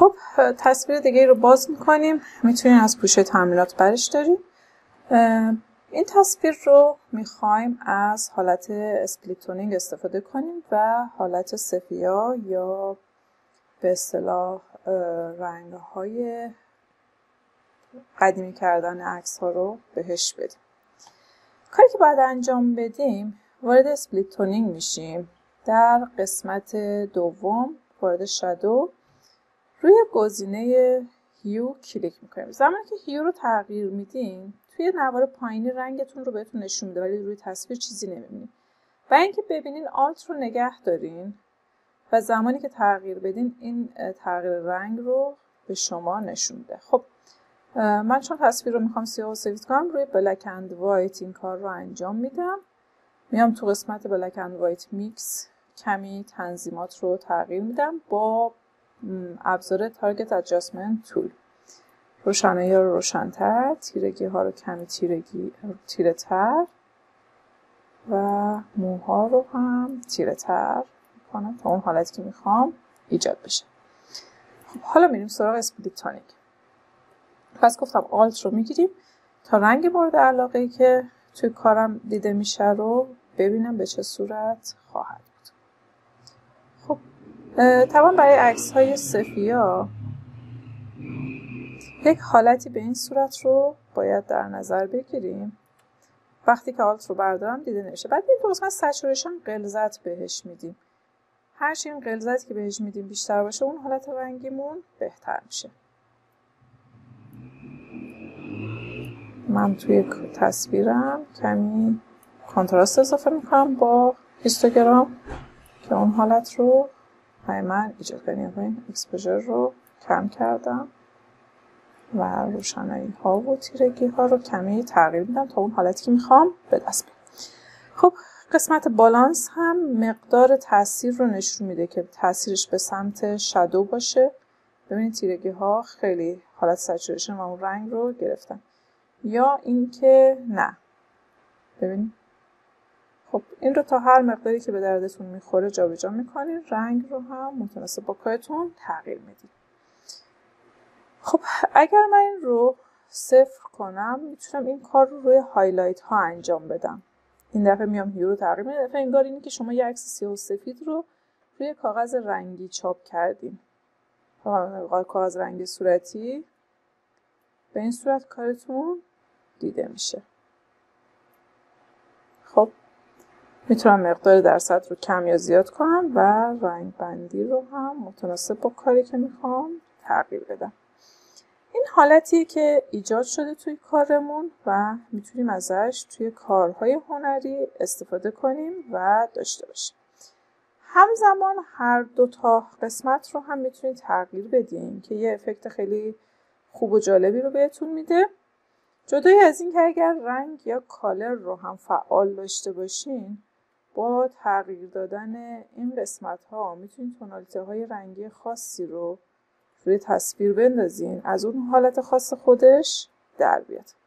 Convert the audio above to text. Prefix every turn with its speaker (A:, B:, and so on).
A: خب تصویر دیگه رو باز می‌کنیم. می‌تونیم از پوشه تعمیرات برش داریم این تصویر رو می‌خوایم از حالت split toning استفاده کنیم و حالت سپیا یا به اصطلاح رنگ های قدیمی کردن عکس ها رو بهش بدیم. کاری که باید انجام بدیم وارد split toning میشیم. در قسمت دوم وارد shadow روی گزینه hue کلیک می‌کنیم. زمانی که hue رو تغییر میدیم توی نوار پایینی رنگتون رو بهتون نشون میده ولی روی تصویر چیزی نمی‌بینید و اینکه ببینین Alt رو نگه دارین و زمانی که تغییر بدین این تغییر رنگ رو به شما نشون میده. خب من چون تصویر رو می‌خوام سیاه و سفید کنم روی black and white این کار رو انجام میدم. میام تو قسمت black and white mix کمی تنظیمات رو تغییر میدم با ابزار target adjustment tool روشنایی رو روشنتر تیرگی ها رو کمی تیرگی تیره تر و موها رو هم تیره تر کنم تا اون حالتی که می‌خوام ایجاد بشه. خب حالا میریم سراغ split toning پس گفتم Alt رو می‌گیریم تا رنگ مورد علاقه ای که توی کارم دیده میشه رو ببینم به چه صورت خواهد. طبعا برای عکس های سفیا یک حالتی به این صورت رو باید در نظر بگیریم. وقتی که آلت رو بردارم دیده نمیشه. بعد این قسمت سچوریشن قلزت بهش میدیم. هر این قلزتی که بهش میدیم بیشتر باشه اون حالت رنگیمون بهتر میشه. من توی تصویرم کمی contrast اضافه می‌کنم با histogram که اون حالت رو من ایجاد کنیم این exposure رو کم کردم و روشنایی ها و تیرگی ها رو کمی تغییر میدم تا اون حالتی که می‌خوام به دست بیارم خب قسمت بالانس هم مقدار تاثیر رو نشون میده که تاثیرش به سمت shadow باشه. ببینید تیرگی ها خیلی حالت saturation و اون رنگ رو گرفتن. یا اینکه نه. ببینید. خب این رو تا هر مقداری که به دردتون می‌خوره جابجا می‌کنید رنگ رو هم متناسب با کارتون تغییر می‌دید خب اگر من این رو صفر کنم می‌تونم این کار رو روی highlight ها انجام بدم. این دفعه میام hue رو تغییر میدم. دفعه انگار اینه که شما یه عکس سیاه و سفید رو روی کاغذ رنگی چاپ کردیم کاغذ رنگی صورتی به این صورت کارتون دیده میشه. خب می‌تونم مقدار درصد رو کم یا زیاد کنم و رنگ بندی رو هم متناسب با کاری که می‌خوام تغییر بدم. این حالتیه که ایجاد شده توی کارمون و می‌تونیم ازش توی کارهای هنری استفاده کنیم و داشته باشیم. همزمان هر دو تا قسمت رو هم می‌تونید تغییر بدیم که یه افکت خیلی خوب و جالبی رو بهتون میده. جدای از این که اگر رنگ یا کالر رو هم فعال داشته باشین با تغییر دادن این قسمت ها می‌تونید تونالیته های رنگی خاصی رو روی تصویر بندازین از اون حالت خاص خودش در بیاد.